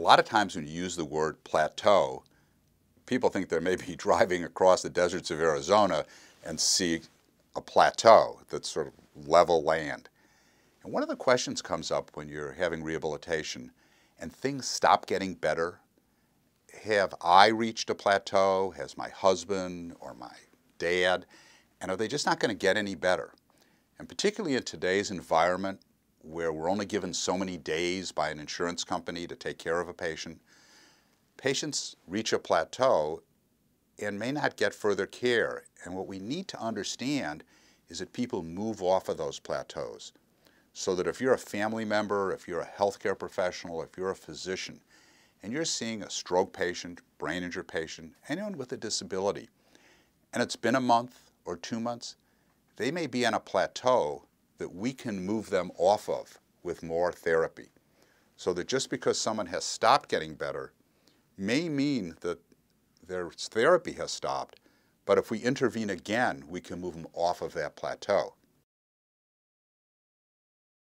lot of times when you use the word plateau, people think they may be driving across the deserts of Arizona and see a plateau that's sort of level land. And one of the questions comes up when you're having rehabilitation and things stop getting better. Have I reached a plateau? Has my husband or my dad? And are they just not going to get any better? And particularly in today's environment where we're only given so many days by an insurance company to take care of a patient, patients reach a plateau and may not get further care. And what we need to understand is that people move off of those plateaus. So that if you're a family member, if you're a healthcare professional, if you're a physician, and you're seeing a stroke patient, brain injury patient, anyone with a disability, and it's been a month or two months, they may be on a plateau that we can move them off of with more therapy. So that just because someone has stopped getting better may mean that their therapy has stopped, but if we intervene again, we can move them off of that plateau.